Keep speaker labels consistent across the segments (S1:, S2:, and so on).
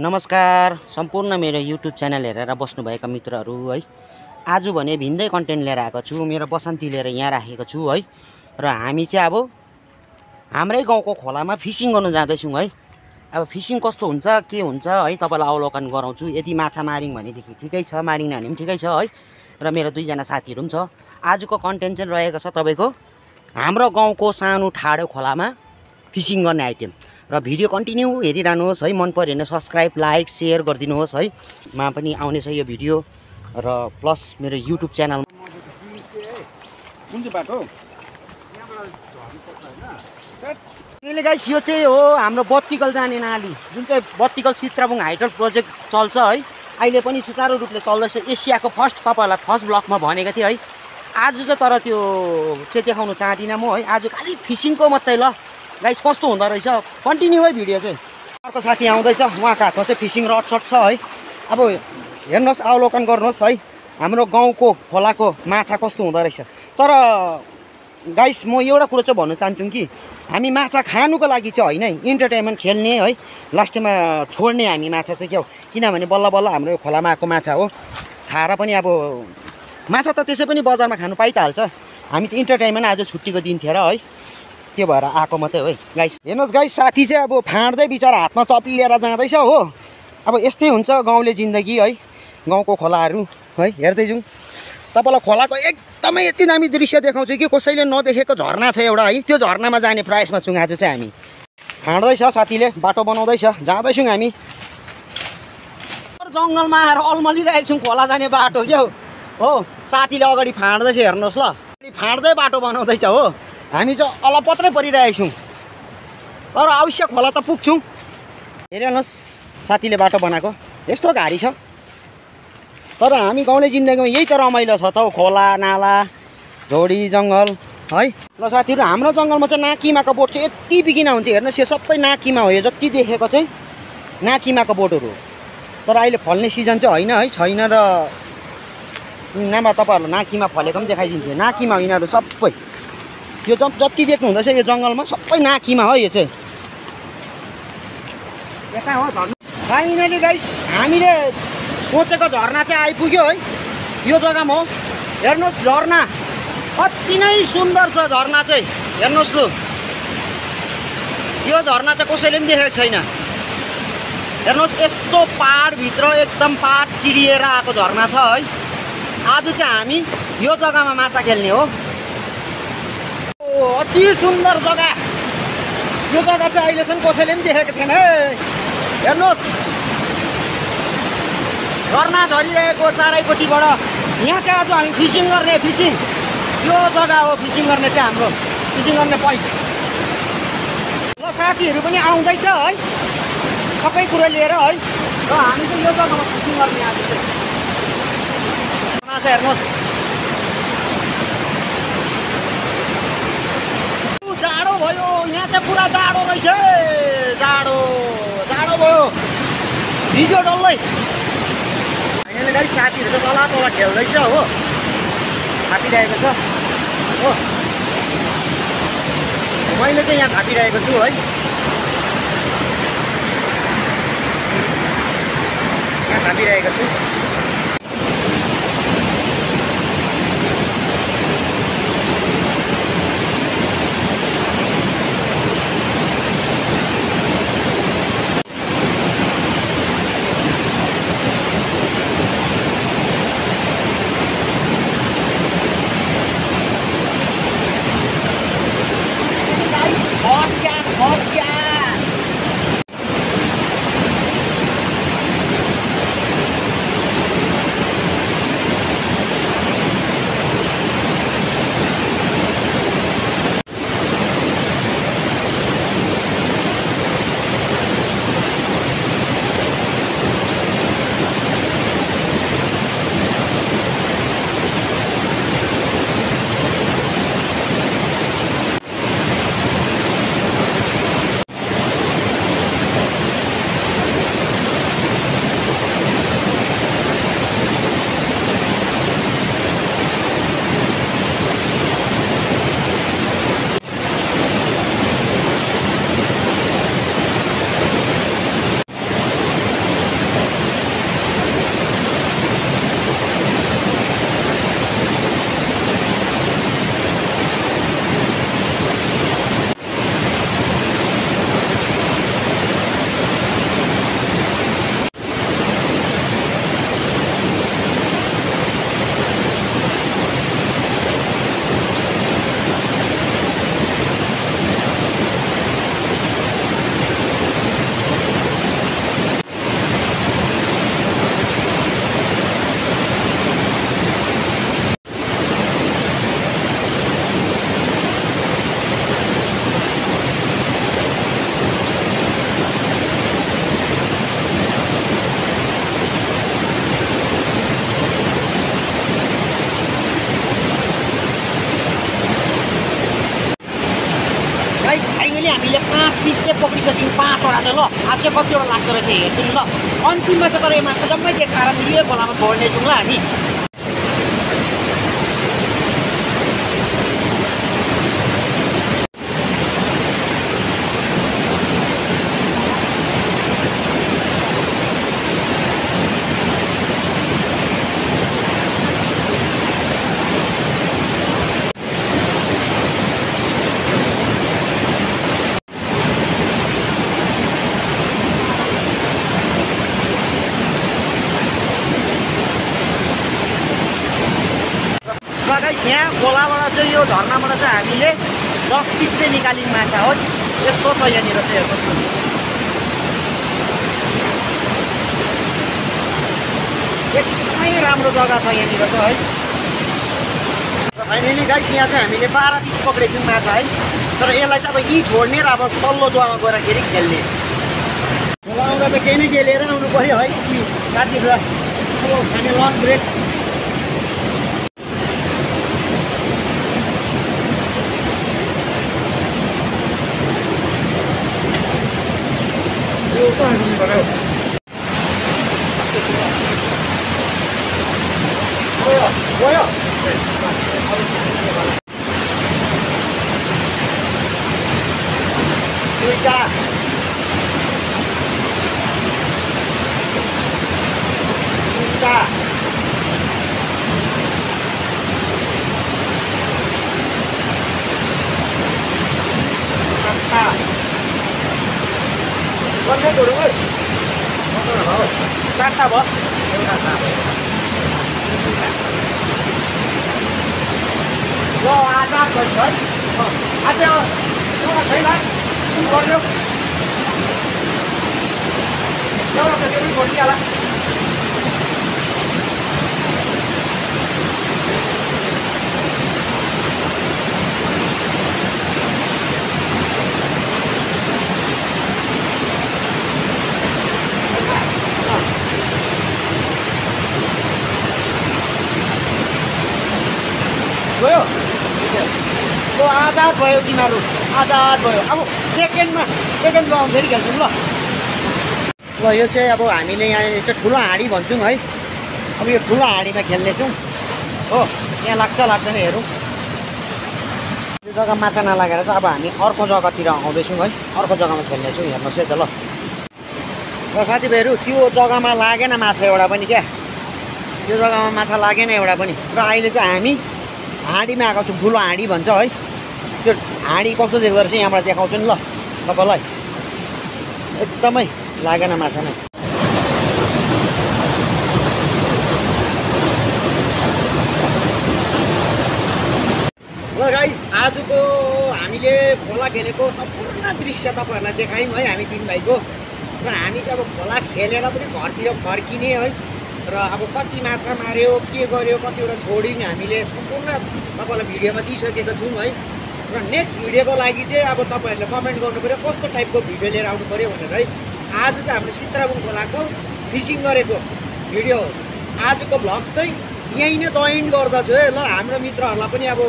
S1: नमस्कार सम्पूर्ण मेरो युट्युब च्यानल हेरेर बस्नुभएका मित्रहरू है। आज भने भिन्दै कन्टेन्ट लिएर आएको छु मेरो बसन्ती लिएर यहाँ राखेको छु है। र हामी चाहिँ अब हाम्रै गाउँको खोलामा फिसिङ गर्नु जाँदैछौँ है। अब फिसिङ कस्तो हुन्छ के हुन्छ है तपाईँलाई अवलोकन गराउँछु। यदि माछा मारिङ भनेदेखि ठिकै छ मारिङ भने पनि ठिकै छ है। र मेरो दुईजना साथीहरू पनि छ। आजको कन्टेन्ट चाहिँ रहेको छ तपाईँको हाम्रो गाउँको सानो ठाडो खोलामा फिसिङ गर्ने आइटेम र भिडियो कन्टिन्यू हेरिरहनुहोस् है मन पऱ्यो भने सब्सक्राइब लाइक सेयर गरिदिनुहोस् है। मा पनि आउनेछ यो भिडियो र प्लस मेरो युट्युब च्यानल
S2: कुन चाहिँ बाटो?
S1: यसले गाइस यो चाहिँ हो हाम्रो बत्तिकल जाने नाली जुन चाहिँ बत्तिकल चित्राबुङ हाइडल प्रोजेक्ट चल्छ है। अहिले पनि सुचारू रूपले चल्दैछ। एसियाको फर्स्ट तपाईँहरूलाई फर्स्ट ब्लकमा भनेको थिएँ है। आज चाहिँ तर त्यो चाहिँ देखाउनु चाहदिनँ म है। आज खालि फिसिङको मात्रै ल। गाइस कस्तो हुँदो रहेछ? कन्टिन्यू है भिडियो चाहिँ। अर्को साथी आउँदैछ। उहाँको हातमा चाहिँ फिसिङ रड सट छ है। अब हेर्नुहोस् अवलोकन गर्नुहोस् है। हाम्रो गाउँको खोलाको माछा कस्तो हुँदो रहेछ। तर गाइस म एउटा कुरो चाहिँ भन्न चाहन्छु कि हामी माछा खानुको लागि चाहिँ होइन इन्टरटेनमेन्ट खेल्ने है। लास्टमा छोड्ने हामी माछा चाहिँ क्या हो? किनभने बल्ल बल्ल हाम्रो यो खोलामा आएको माछा हो। खाएर पनि अब माछा त त्यसै पनि बजारमा खानु पाइ त हाल्छ हामी त इन्टरटेनमेन्ट आज छुट्टीको दिन थियो र है। त्यो भएर आएको मात्रै हो है? गाइस हेर्नुहोस् गाइस साथी चाहिँ अब फाँड्दै बिचरा हातमा चप्ली लिएर जाँदैछ हो। अब यस्तै हुन्छ गाउँले जिन्दगी है गाउँको खोलाहरू है हेर्दै जाउँ तपाईँलाई खोलाको एकदमै यति दामी दृश्य देखाउँछु कि कसैले नदेखेको झर्ना छ एउटा है। त्यो झर्नामा जाने प्रयासमा छौँ आज चाहिँ हामी। फाँड्दैछ साथीले बाटो बनाउँदैछ जाँदैछौँ हामी। जङ्गलमा आएर अल्मलिरहेको छौँ खोला जाने बाटो क्या हो? साथीले अगाडि फाँड्दैछ हेर्नुहोस् ल। फाँड्दै बाटो बनाउँदैछ हो। हामी चाहिँ अलपत्रै परिरहेको छौँ। तर अवश्य खोला त पुग्छौँ। हेरिहाल्नुहोस् साथीले बाटो बनाएको। यस्तो घारी छ। तर हामी गाउँले जिन्दगीमा यही त रमाइलो छ त हौ खोला नाला झोडी जङ्गल है? ल साथीहरू हाम्रो जङ्गलमा चाहिँ नाकिमाको बोट चाहिँ यति बिकिना हुन्छ। हेर्नुहोस् यो सबै नाकिमा हो। यो जति देखेको चाहिँ नाकिमाको बोटहरू तर अहिले फल्ने सिजन चाहिँ होइन है? छैन र नभए तपाईँहरूलाई नाकिमा फलेको पनि देखाइदिन्थ्यो। नाकिमा यिनीहरू सबै। यो ज जति देख्नु हुँदैछ यो जङ्गलमा सबै नाकिमा हो यो चाहिँ। फाइनली गाइस हामीले सोचेको झर्ना चाहिँ आइपुग्यो है। यो जग्गामा हो। हेर्नुहोस् झर्ना। अति नै सुन्दर छ झर्ना चाहिँ। हेर्नुहोस् लु। यो झर्ना चाहिँ कसैले पनि देखेको छैन। हेर्नुहोस् यस्तो पाहाडभित्र एकदम पाहाड चिरिएर आएको झर्ना छ है। आज चाहिँ हामी यो जग्गामा माछा खेल्ने हो। अति सुन्दर जग्गा। यो जग्गा चाहिँ अहिलेसम्म कसैले पनि देखेको थिएन है। हेर्नुहोस्। झर्ना झरिरहेको चारैपट्टिबाट। यहाँ चाहिँ आज हामी फिसिङ गर्ने फिसिङ। यो जग्गा हो फिसिङ गर्ने चाहिँ हाम्रो फिसिङ गर्ने पोइन्ट ल साथीहरू पनि आउँदैछ है। सबै कुरो लिएर है। र हामी चाहिँ यो जग्गामा फिसिङ गर्ने आज चाहिँ हेर्नुहोस् उ, जाडो भयो यहाँ चाहिँ पुरा जाडो रहेछ जाडो जाडो भयो भिज्यो डल्लै अहिले गाडी साथीहरू चाहिँ तला तल खेल्दैछ हो थापिरहेको छ हो मैले चाहिँ यहाँ थापिरहेको छु है यहाँ थापिरहेको छु पक्रिसक्यौँ पाँचवटा चाहिँ ल अब चाहिँ कतिवटा लाग्दो रहेछ हेर्छौँ ल अन्तिममा चाहिँ तर यो माछा जम्मै देखाएर यो खोलामा छोड्ने छौँ ल हामी यहाँ खोलाबाट चाहिँ यो झर्नाबाट चाहिँ हामीले दस पिस चाहिँ निकालिने माछा हो। यस्तो छ यहाँनिर चाहिँ हेर्नुहोस्। एकदमै राम्रो जग्गा छ यहाँनिर चाहिँ है। फाइनली गाइस यहाँ चाहिँ हामीले बाह्र पिस पक्रेछौँ माछा है। तर यसलाई चाहिँ अब यी छोड्ने र अब तल्लो जुवामा गएर फेरि खेल्ने। खोला आउँदा त केही न केही लिएर आउनु पऱ्यो है। साथीहरू खाने लङ ब्रेक कति छोडौँ है चारवटा भयो एउटा ल आजाद भन्छ है आज एउटा छैन कुन गरिदियो एउटा त त्यो पनि छोडिदिइहाल गयो आजाद भयो तिमीहरू आजाद भयो। अब सेकेन्डमा सेकेन्डमा आउनु फेरि खेल्छौँ ल। ल यो चाहिँ अब हामीले यहाँ चाहिँ ठुलो हाँडी भन्छौँ है। अब यो ठुलो हाँडीमा खेल्नेछौँ। हो यहाँ लाग्छ लाग्दैन हेरौँ। यो जग्गा माछा नलागेर चाहिँ अब हामी अर्को जग्गातिर आउँदैछौँ है। अर्को जग्गामा खेल्नेछौँ हेर्नुहोस् है त ल। र साथीभाइहरू त्यो जग्गामा लागेन माछा एउटा पनि क्या। त्यो जग्गामा माछा लागेन एउटा पनि। र अहिले चाहिँ हामी हाँडीमा आएको छौँ ठुलो हाँडी भन्छ है। त्यो हाँडी कस्तो देख्दो रहेछ यहाँबाट देखाउँछु नि ल तपाईँलाई। एकदमै लागेन माछा नै। ल गाइस आजको हामीले खोला खेलेको सम्पूर्ण दृश्य तपाईँहरूलाई देखायौँ है हामी तिन भाइको। र हामी चाहिँ अब खोला खेलेर पनि घरतिर फर्किने है। र अब कति माछा माऱ्यो के गर्यो कतिवटा छोड्यौँ हामीले सम्पूर्ण तपाईँलाई भिडियोमा दिइसकेको छौँ है। र नेक्स्ट भिडियोको लागि चाहिँ अब तपाईँहरूले कमेन्ट गर्नु पऱ्यो कस्तो टाइपको भिडियो लिएर आउनु पऱ्यो भनेर है। आज चाहिँ हाम्रो सित्राबुङ खोलाको फिसिङ गरेको भिडियो हो। आजको भ्लग चाहिँ यहीँ नै इन्ड गर्दछु है। ल हाम्रो मित्रहरूलाई पनि अब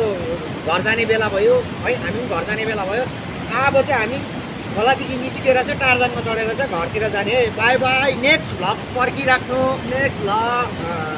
S1: घर जाने बेला भयो है हामी पनि घर जाने बेला भयो। अब चाहिँ हामी खोलादेखि निस्केर चाहिँ टार्जनमा चढेर चाहिँ घरतिर जाने है। Bye bye next vlog पर्खिराख्नु। Next vlog